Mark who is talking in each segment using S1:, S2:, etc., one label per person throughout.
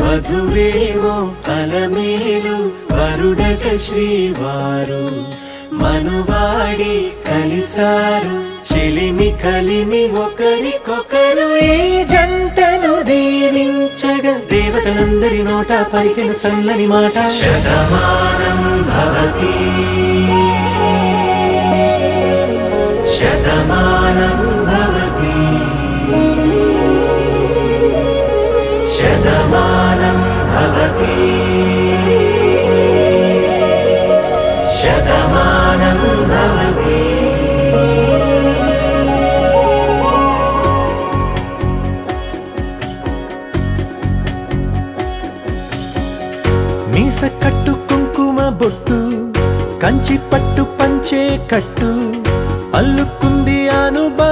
S1: వధువేమో అలమేలు వరుడట శ్రీవారు. మనువాడి కలిసారు చెలిమి కలిమి ఒకరికొకరు ఏ జంటను దీవించగా దేవతలందరి నోట పలికిన చల్లని మాట. శతమానం భవతి. శతమానం భవతి. శతమానం మీస కట్టు కుంకుమ బొట్టు కంచి పట్టు పంచే కట్టు అల్లుకుంది అనుభవం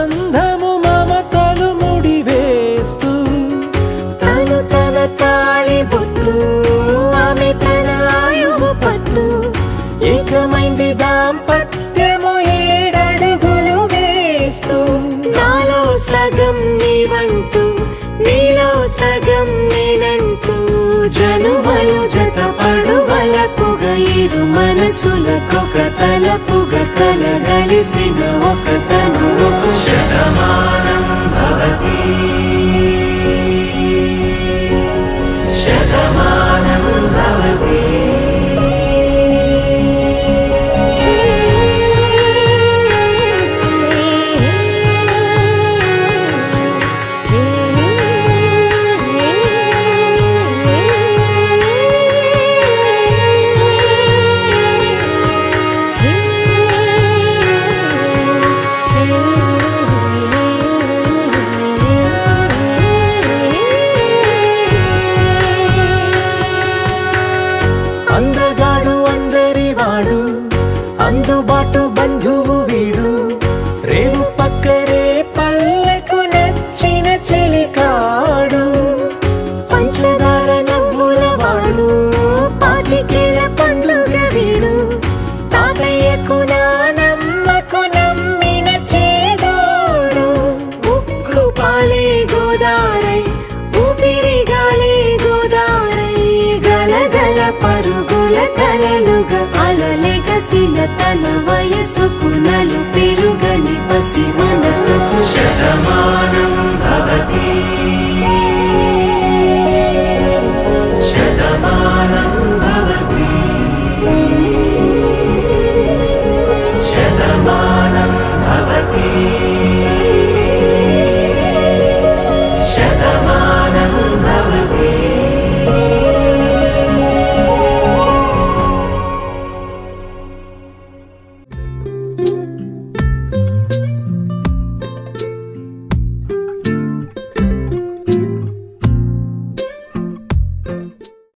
S1: జత పడువలకుగ ఇరు మనసులకొక తలపుగ కలగలిసిన ఒక తను ఒక 真的。పరుగుల కలలుగా అలలెగసిన తన వయసుకు నలుపు